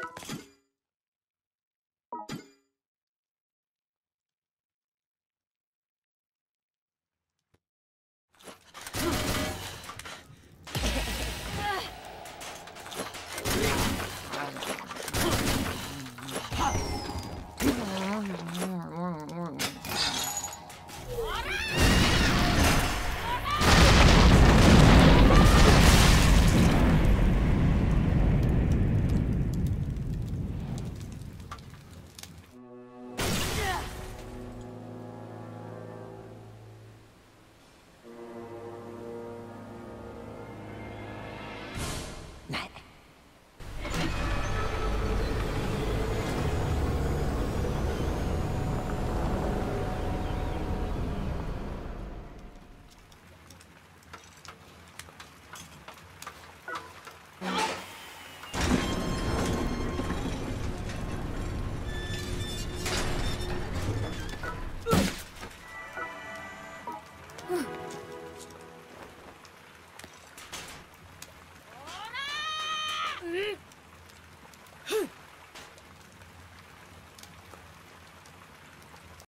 う Hum.